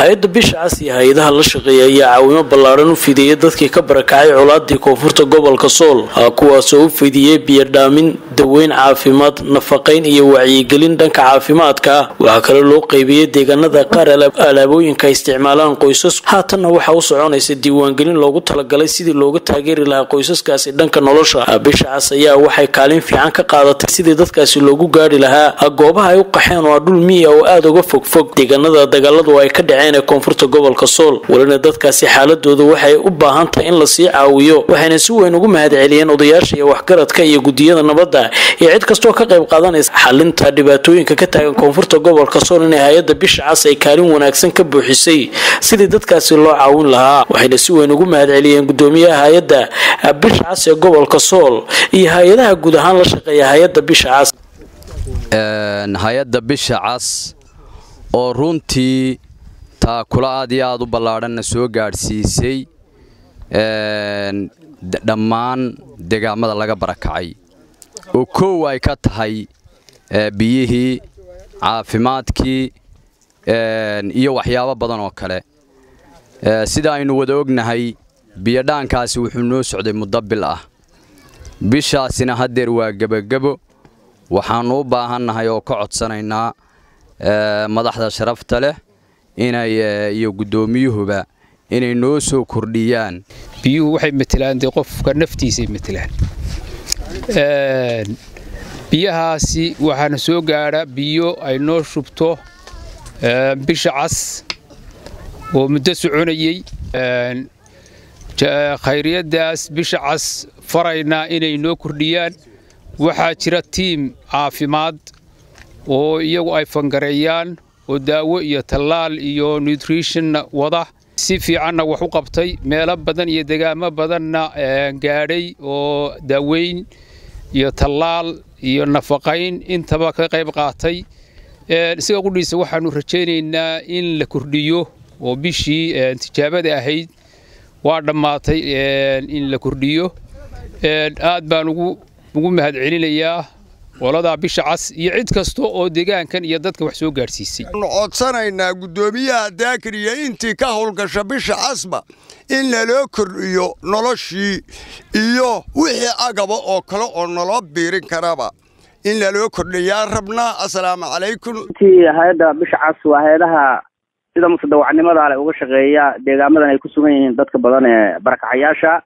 hay'adda bisha cas iyo hay'adaha la shaqeeya ayaa caawimo ballaaran u fidiyey dadkii ka barakacay colaadii koonfurta gobolka sool kuwaasoo u fidiyey biyodhaamin daweyn caafimaad nafaqayn iyo wacyigelin dhanka caafimaadka. Ah waxaa kale loo qeybiyey deegaanada qaar alaabooyinka isticmaalaan qoysas. Haatanna waxaa u soconaysa diiwaangelin loogu talagalay sidii looga taageeri lahaa qoysaskaasi dhanka nolosha. Bisha cas ayaa waxay kaalin fiican ka qaadatay sidii dadkaasi loogu gaari lahaa. Goobaha ay u qaxeen oo dhul miya oo aada uga fogfog deegaanada dagaaladu ay ka dhaceen ee koonfurta gobolka sool welina dadkaasi xaaladooda waxay u baahan tahay in la sii caawiyo. Waxayna si weyn ugu mahad celiyeen odayaasha iyo waxgaradka iyo gudiyada nabadda iyo cid kastoo ka qayb qaadanaysa xalinta dhibaatooyinka ka taagan koonfurta gobolka sool inay hay'adda bisha cas ay kaalin wanaagsan ka buuxisay. Sidii dadkaasi loo caawin lahaa waxayna si weyn ugu mahad celiyeen gudoomiyaha hay'adda bisha cas ee gobolka sool iyo hay'adaha guud ahaan la shaqeeya hay'adda bisha cas. Hay'adda bisha cas oo runtii taakula aad iyo aad u ballaadhanna soo gaadhsiisay dhammaan deegaamada laga barakacay oo kow ay ka tahay biyihii caafimaadkii iyo waxyaabo badan oo kale. Sida aynu wada ognahay biyodhaankaasi wuxuu noo socday muddo bil ah. Bishaasina haddeer waa gebagebo waxaannu u baahannahay oo ka codsanaynaa madaxda sharafta leh inay iyo guddoomiyuhuba inay noo soo kordhiyaan. Biyuhu waxay matelaan dee qofka naftiisay matelaan biyahaasi waxaana soo gaadha biyo ay noo shubto bisha cas oo muddo soconayey khayriyaddaas bisha cas faraynaa inay noo kordhiyaan. Waxaa jira tiim caafimaad oo iyagu ay fangareeyaan oo daawo iyo tallaal iyo nutritionna wada. Si fiicanna wax u qabtay meelo badan iyo degaamo badanna gaadhay oo daaweyn iyo tallaal iyo nafaqayn intaba ka qayb qaatay. Isaga qudhiisa waxaannu rajaynaynaa in la kordhiyo oo bishii tijaabada ahayd waa dhammaatay in la kordhiyo. Aad baan ugu ugu qoladaa bisha cas iyo cid kasta oo deegaankan iyo dadka wax soo gaadhsiisay waxaanu codsanaynaa guddoomiyaha daakir iyo intii ka howlgasha bisha casba in laloo kordhiyo noloshii iyo wixii agaba oo kale oo naloo biirin karaba. In laloo kordhiyaa rabnaa assalaamu calaykum. Intii hay'adda bisha cas waa hay'adaha sida mutadawacnimada ale uga shaqeeya deegaamadan ay ku sugan yihiin dadka badan ee barakacayaasha.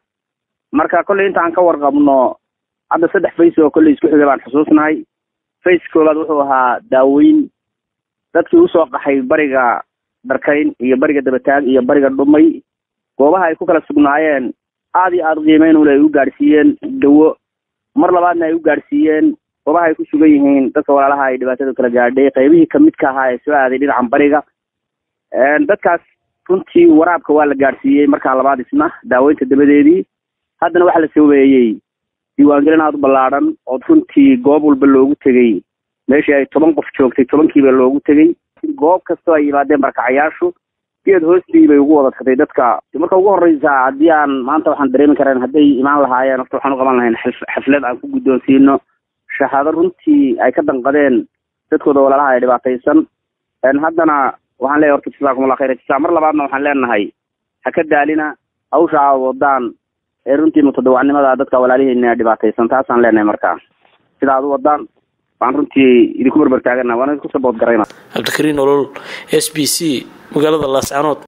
Marka kolley intaan ka warqabno hadda saddex fays oo kolley isku xigay baan xusuusnahay. Fays koowaad wuxuu ahaa daaweyn. Dadkii u soo qaxay bariga dharkayn iyo bariga dabataag iyo bariga dhumay. Goobaha ay ku kala sugnaayeen aad iyo aad qiimeyn ule ay u gaadhsiiyeen dawo. Mar labaadna ay u gaadhsiiyeen goobaha ay ku sugan yihiin dadka walaalaha ay dhibaatadu kala gaadhay qaybihii kamidka ahaa ee soo aaday dhinacan bariga. Dadkaas runtii waraabka waa la gaadhsiiyey markaa labaad isna daaweynta dabadeedii. Haddana waxaa la saweeyey diiwaangelin aad u ballaadhan oo runtii goob walba loogu tegey meeshii ay toban qof joogtay tobankiiba loogu tegey goob kastoo ay yimaadeen barakacayaashu geed hoostii bay ugu wada tagtay dadka. Marka ugu horreysa haddii aan maanta waxaan dareemi karaen hadday imaan lahaayeen horta waxaan u qaban lahayn xaflad aan ku guddoonsiino. Shahaado runtii ay ka danqadeen dadkooda walaalaha ay dhibaataysan. Haddana waxaan leeyahy horta jasaakumullah khayr. Jasaa mar labaadna waxaan leenahay ha ka daalina hawsha aad wadaan ee runtii mutadawacnimada dadka walaalihiina dhibaataysan taasaan leenahay markaa sida aad u wadaan waan runtii idinku berber taagana waan idinku sabood garayna cabdikariin olol s b c magaalada laascanood